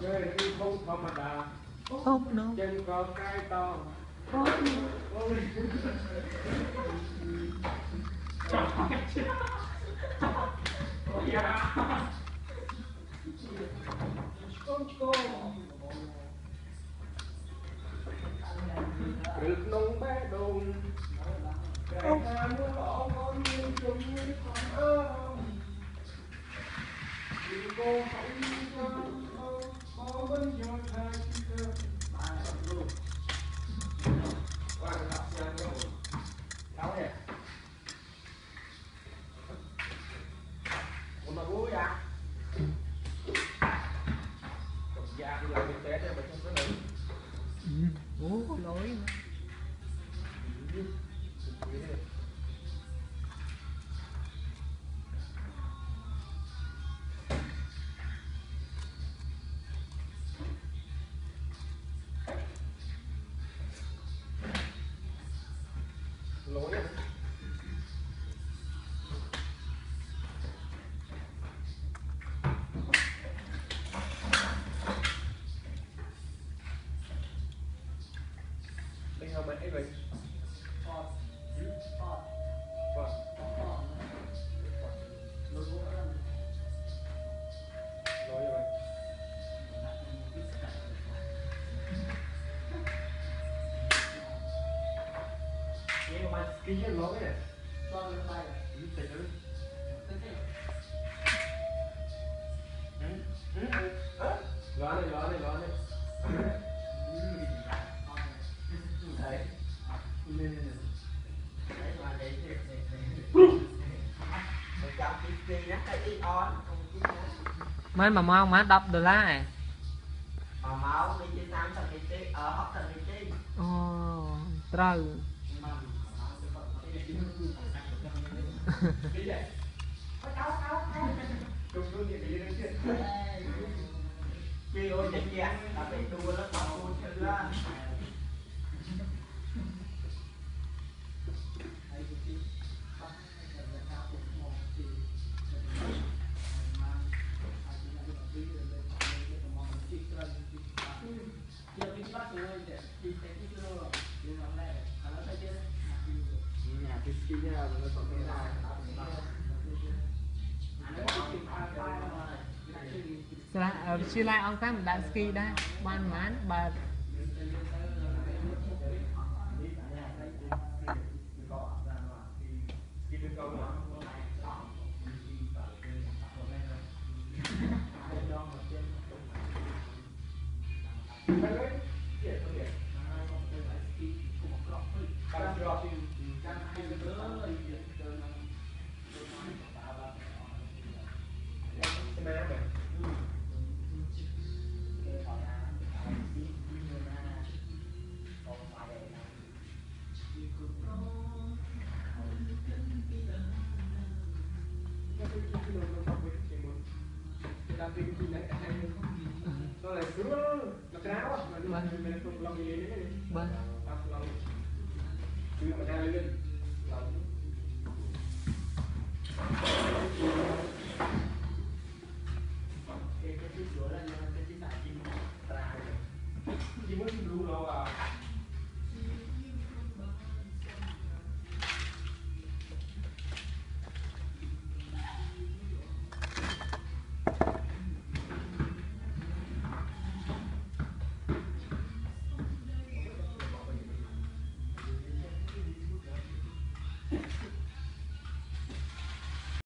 không ธรรมดาปุ๊บเนาะจึงก็ใกล้ต้องปุ๊บจับยาต้นโกหรือนงแม่ดงแต่งานเมื่อออกคนยืนจุ่มยืนของเอิ้มยืนโกเขา làm y tế mà không có lấy. Ừ. Ủa, lỗi. Đi không mẹ vậy Vâng. Lối vậy. Nhưng mà cái gì lối này Ý មែនមួយម៉ោងម៉ែ10ដុល្លារឯងមួយម៉ោងដូចជា30នាទីអឺ60នាទីអូត្រូវគេអត់ចេះដល់ពេលទួលដល់ខ្លួនឈឺ Sila ờ, ông tam đã ski đã ban mán bà Jualan yang kecil tak jimat terakhir. Jimat dulu lah.